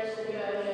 years ago